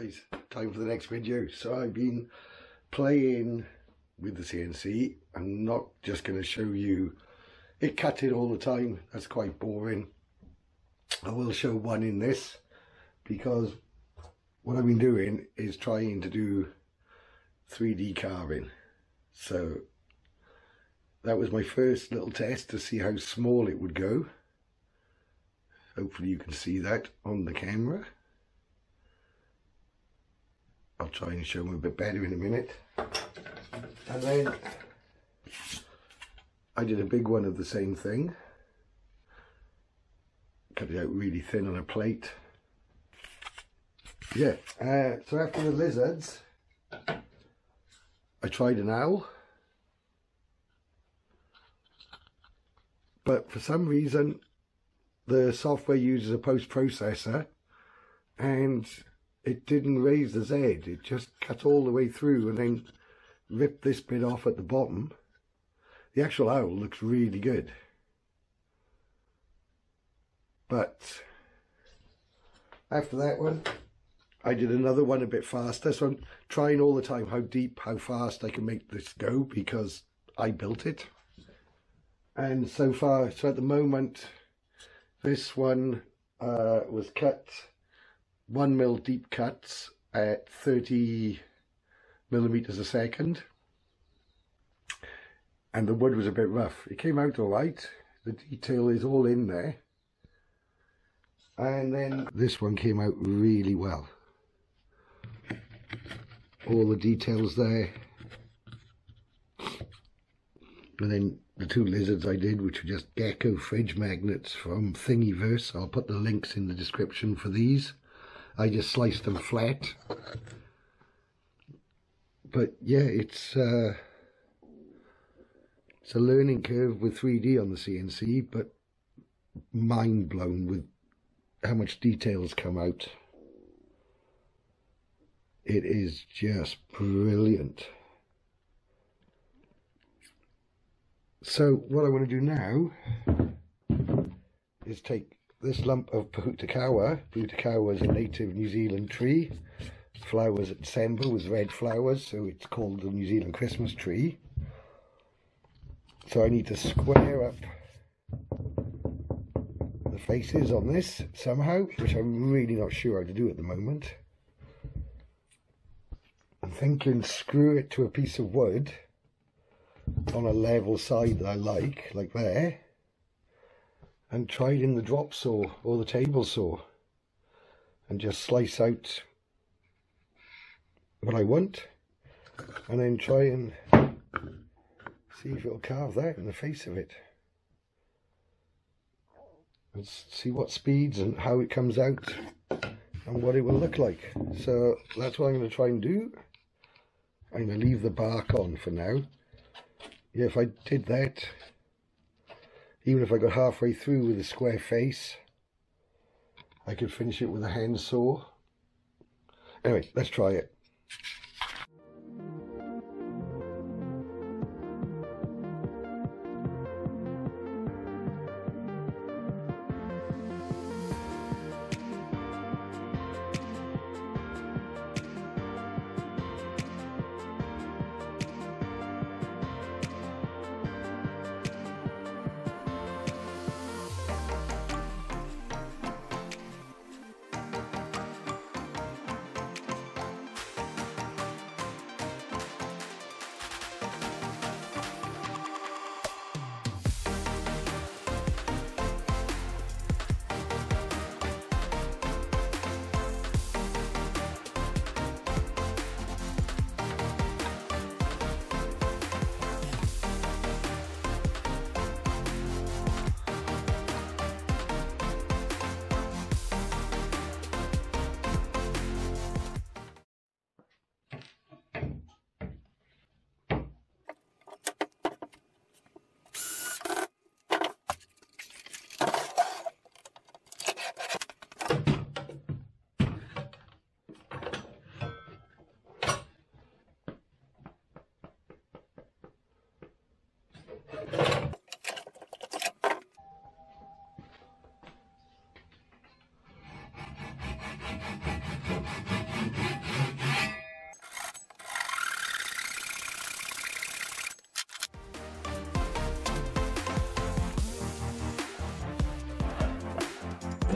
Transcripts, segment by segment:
guys, time for the next video. So I've been playing with the CNC. I'm not just going to show you it cutting all the time. That's quite boring. I will show one in this because what I've been doing is trying to do 3D carving. So that was my first little test to see how small it would go. Hopefully you can see that on the camera. I'll try and show them a bit better in a minute. And then I did a big one of the same thing. Cut it out really thin on a plate. Yeah, uh, so after the lizards, I tried an owl. But for some reason, the software uses a post-processor and it didn't raise the Z. It just cut all the way through and then ripped this bit off at the bottom. The actual owl looks really good. But after that one, I did another one a bit faster. So I'm trying all the time how deep, how fast I can make this go because I built it. And so far, so at the moment, this one uh, was cut one mil deep cuts at 30 millimeters a second. And the wood was a bit rough. It came out all right. The detail is all in there. And then this one came out really well. All the details there. And then the two lizards I did which were just gecko fridge magnets from Thingiverse. I'll put the links in the description for these I just sliced them flat. But yeah, it's uh, it's a learning curve with 3D on the CNC, but mind blown with how much details come out. It is just brilliant. So what I want to do now is take this lump of Pohutukawa, Pohutukawa is a native New Zealand tree, flowers at December with red flowers, so it's called the New Zealand Christmas tree. So I need to square up the faces on this somehow, which I'm really not sure how to do at the moment. I'm thinking screw it to a piece of wood on a level side that I like, like there and try it in the drop saw or the table saw and just slice out what I want and then try and see if it'll carve that in the face of it. And see what speeds and how it comes out and what it will look like. So that's what I'm going to try and do. I'm going to leave the bark on for now. Yeah if I did that even if I got halfway through with a square face I could finish it with a handsaw. anyway let's try it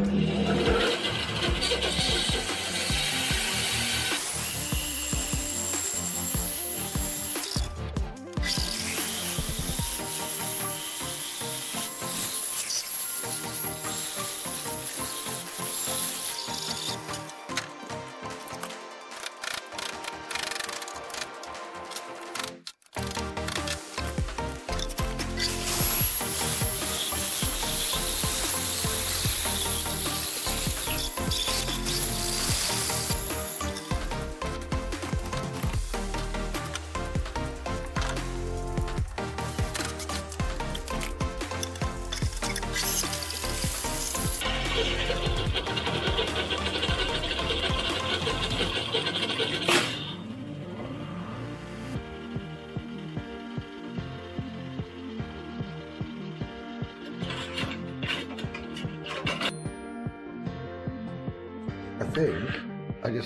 I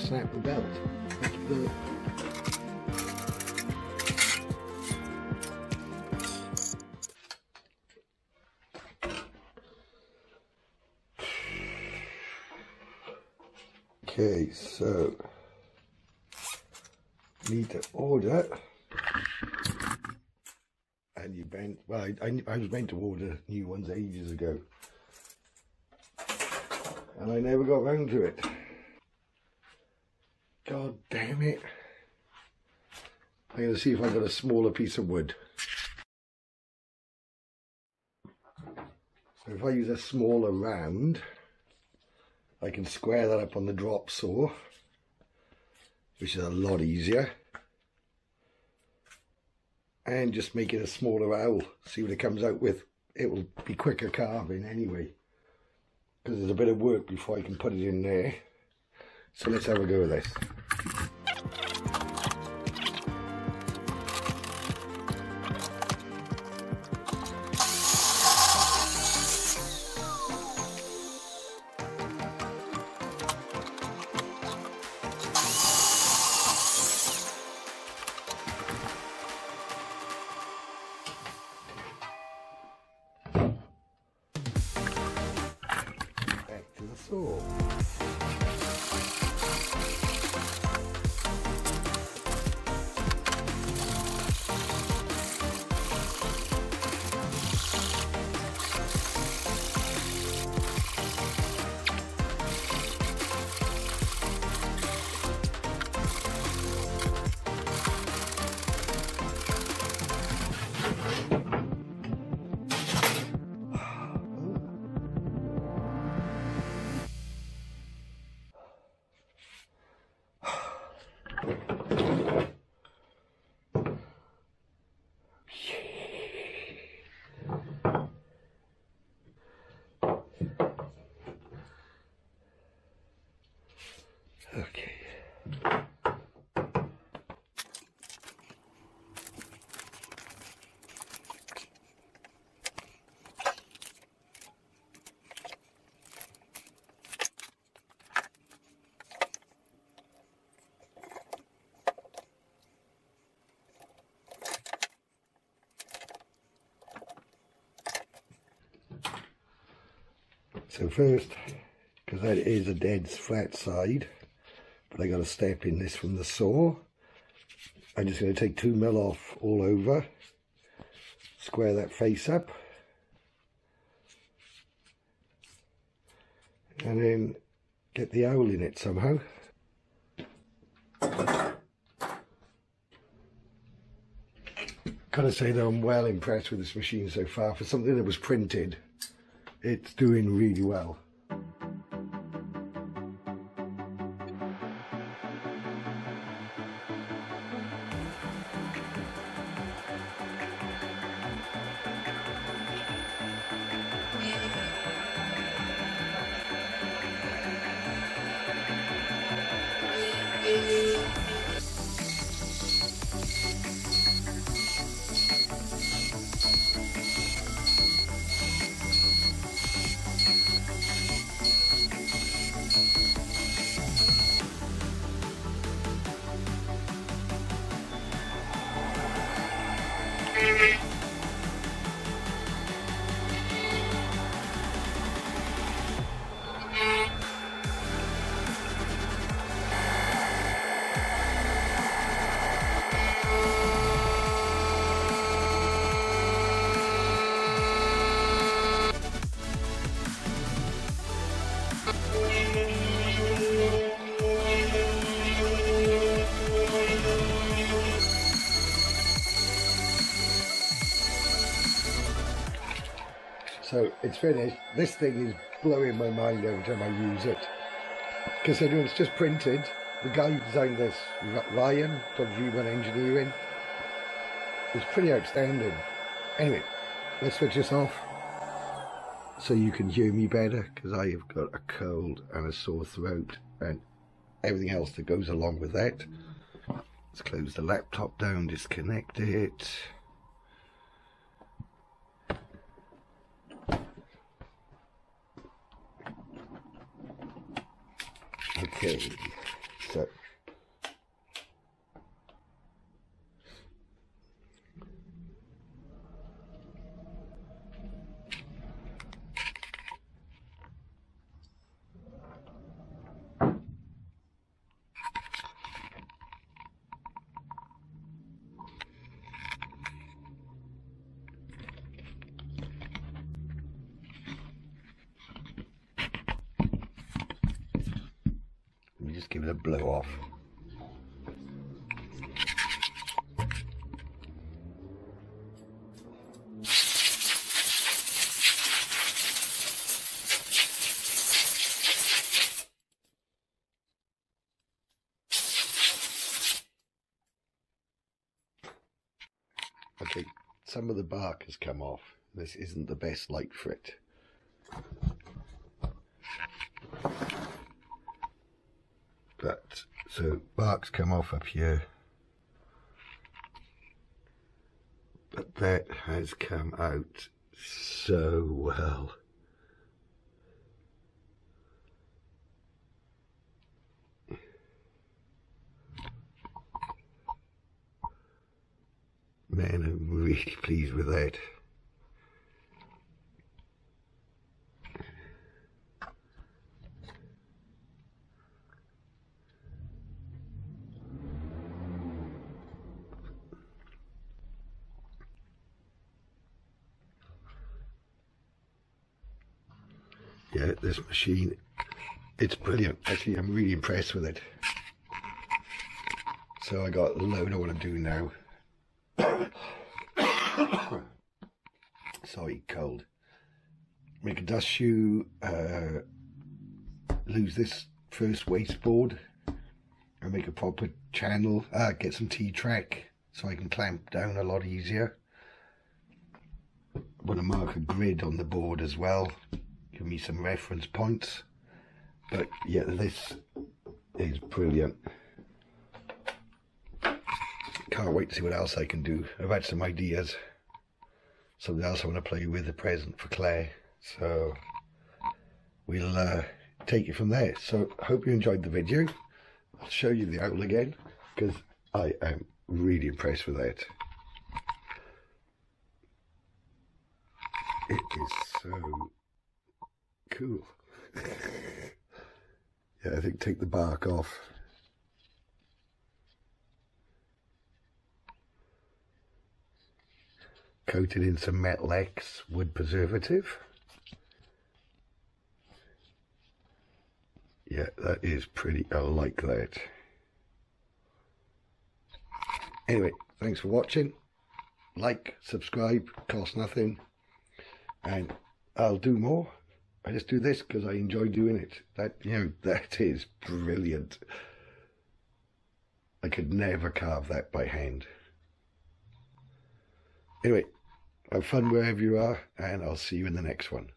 Snapped the belt. The- Okay, so need to order. And you meant, well, I, I, I was meant to order new ones ages ago. And I never got round to it. God damn it. I'm going to see if I've got a smaller piece of wood. So if I use a smaller round, I can square that up on the drop saw, which is a lot easier. And just make it a smaller owl, see what it comes out with. It will be quicker carving anyway, because there's a bit of work before I can put it in there. So let's have a go with this. So first, because that is a dead flat side, but I got to step in this from the saw. I'm just going to take two mil off all over, square that face up, and then get the owl in it somehow. Gotta say that I'm well impressed with this machine so far. For something that was printed, it's doing really well. So it's finished. This thing is blowing my mind every time I use it. Considering it's just printed. The guy who designed this, Ryan from V1 Engineering. It's pretty outstanding. Anyway, let's switch this off so you can hear me better because I have got a cold and a sore throat and everything else that goes along with that. Let's close the laptop down, disconnect it. Okay, so just give it a blow off. Okay, some of the bark has come off. This isn't the best light for it. But so barks come off up here. But that has come out so well. Man I'm really pleased with that this machine, it's brilliant. Actually, I'm really impressed with it. So I got a load of what I want to do now. Sorry, cold. Make a dust shoe, uh, lose this first wasteboard, and make a proper channel, uh, get some T-track so I can clamp down a lot easier. I want to mark a grid on the board as well give me some reference points. But yeah, this is brilliant. Can't wait to see what else I can do. I've had some ideas. Something else I want to play with, a present for Claire. So we'll uh, take it from there. So hope you enjoyed the video. I'll show you the owl again because I am really impressed with that. It is so cool. yeah, I think take the bark off. Coated in some Metalex wood preservative. Yeah, that is pretty, I like that. Anyway, thanks for watching. Like, subscribe, cost nothing. And I'll do more. I just do this because I enjoy doing it. That, you know, that is brilliant. I could never carve that by hand. Anyway, have fun wherever you are, and I'll see you in the next one.